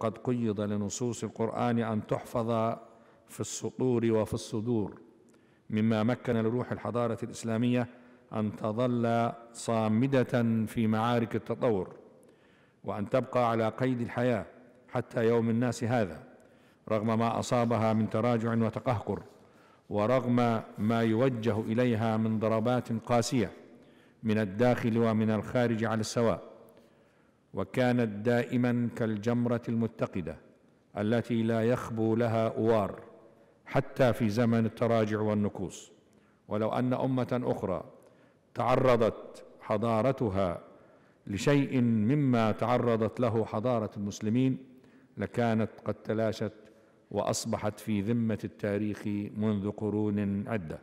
قد قيض لنصوص القرآن أن تحفظ في السطور وفي الصدور مما مكن لروح الحضارة الإسلامية أن تظل صامدة في معارك التطور وأن تبقى على قيد الحياة حتى يوم الناس هذا رغم ما أصابها من تراجع وتقهقر ورغم ما يوجه إليها من ضربات قاسية من الداخل ومن الخارج على السواء. وكانت دائما كالجمرة المتقدة التي لا يخبو لها أوار حتى في زمن التراجع والنكوص. ولو أن أمة أخرى تعرضت حضارتها لشيء مما تعرضت له حضارة المسلمين لكانت قد تلاشت وأصبحت في ذمة التاريخ منذ قرون عدة.